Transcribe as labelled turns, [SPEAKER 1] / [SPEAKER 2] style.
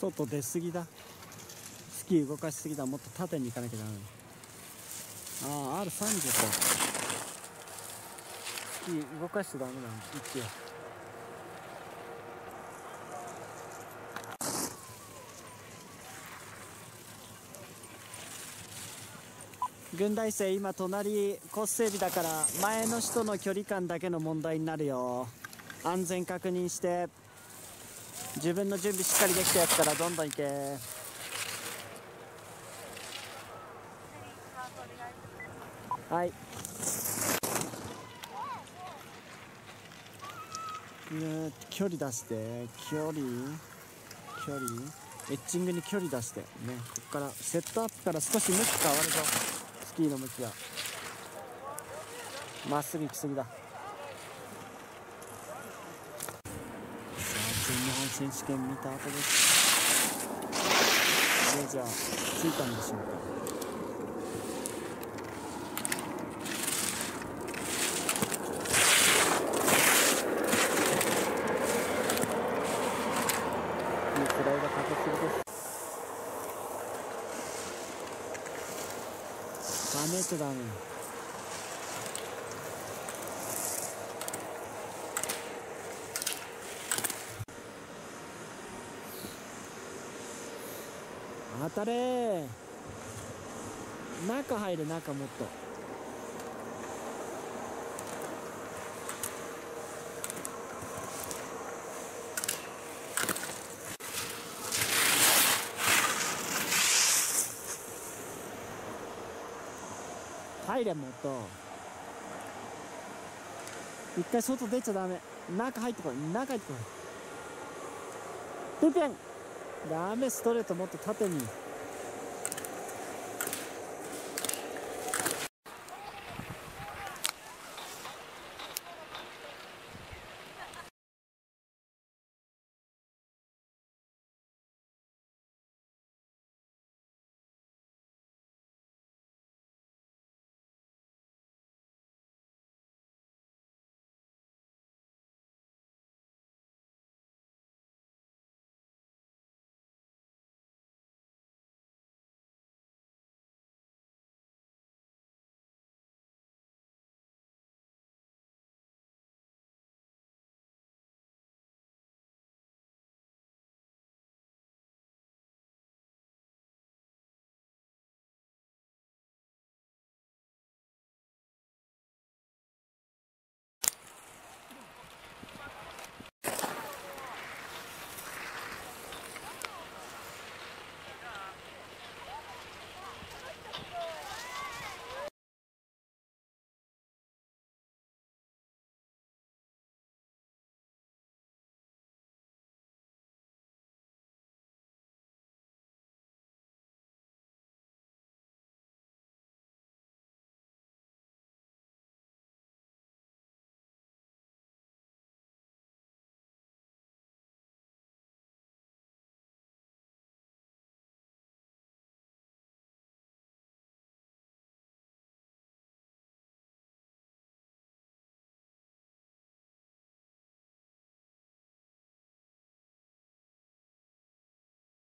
[SPEAKER 1] 外出すぎだ。スキー動かしすぎだ。もっと縦に行かなきゃダメああ R30 か。スキー動かしちゃダメだ。一応軍大生今隣コース整備だから前の人の距離感だけの問題になるよ。安全確認して。自分の準備しっかりできたやつからどんどん行け。はい。距離出して。距離？距離？エッチングに距離出して。ねここから。セットアップから少し向き変わるぞ。スキーの向きがまっすぐ行き過ぎださあ全日本選手権見た後です。じゃあ着いたんでしょうか。ダメっちゃダメ。当たれ。中入る中もっと。入れもっと。一回外出ちゃダメ。中入ってこい。中入ってこい。プペン。ダメストレートもっと縦に。